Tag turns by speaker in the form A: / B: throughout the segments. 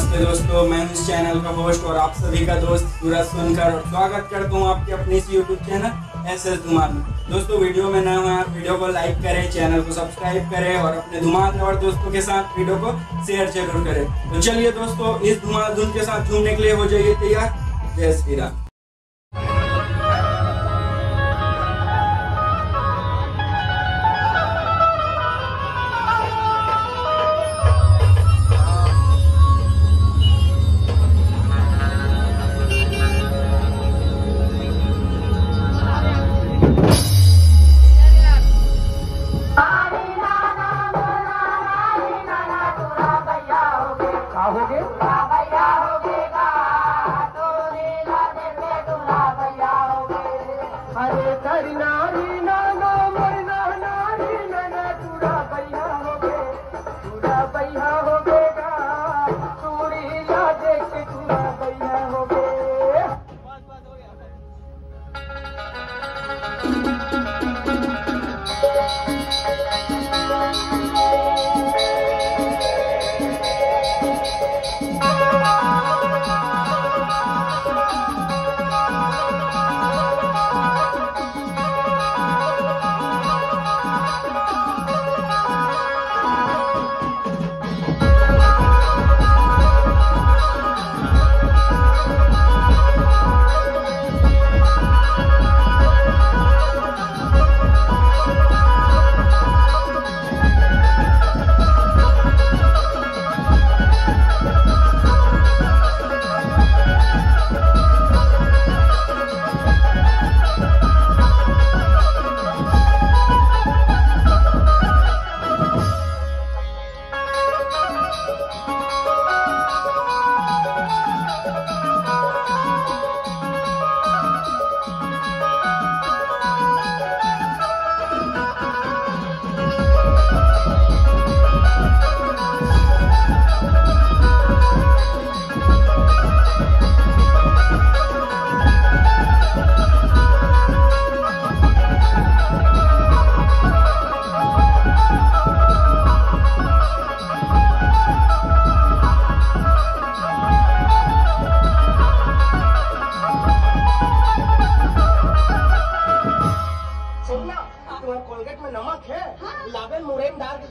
A: नमस्ते दोस्तों, मैं इस चैनल का होस्ट और आप सभी का दोस्त सूरज सुनकर स्वागत करता हूँ आपके अपने इस YouTube channel S S Dhumal में। दोस्तों, वीडियो में नए हुए आप वीडियो को लाइक करें चैनल को सब्सक्राइब करें और अपने धुमाल और दोस्तों के साथ वीडियो को शेयर ज़रूर करें। तो चलिए दोस्तों, इस धुमाल धुन के साथ झूमने के लिए हो जाइए तैयार। जय श्री राम।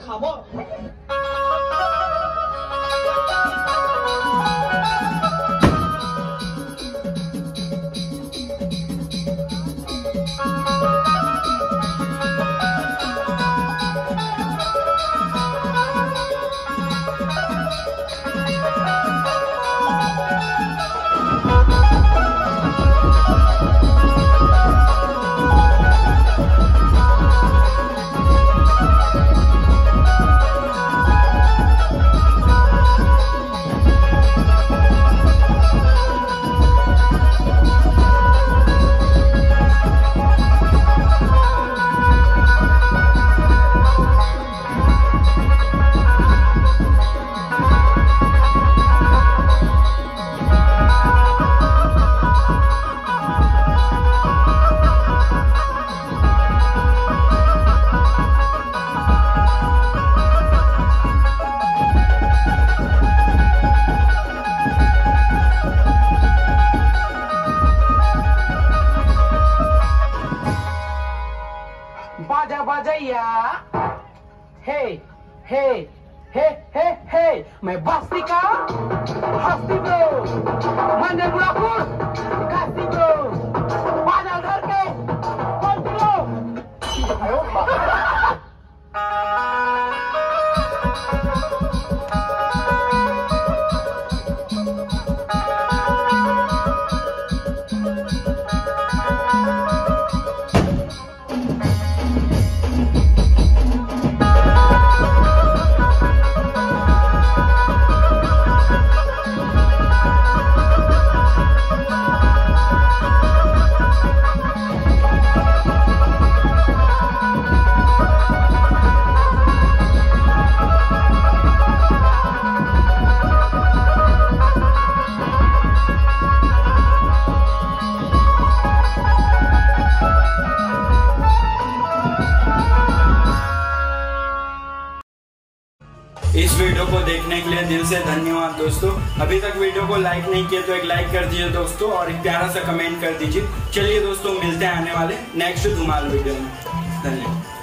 B: मुड़े में बाजैया हे हे हे हे हे मैं बस्ती का हस्ती ब्रो मंदिर बुढ़ापुर काशी
A: इस वीडियो को देखने के लिए दिल से धन्यवाद दोस्तों। अभी तक वीडियो को लाइक नहीं किया तो एक लाइक कर दीजिए दोस्तों और एक प्यारा सा कमेंट कर दीजिए। चलिए दोस्तों, मिलते हैं आने वाले नेक्स्ट धुमाल वीडियो में। धन्यवाद।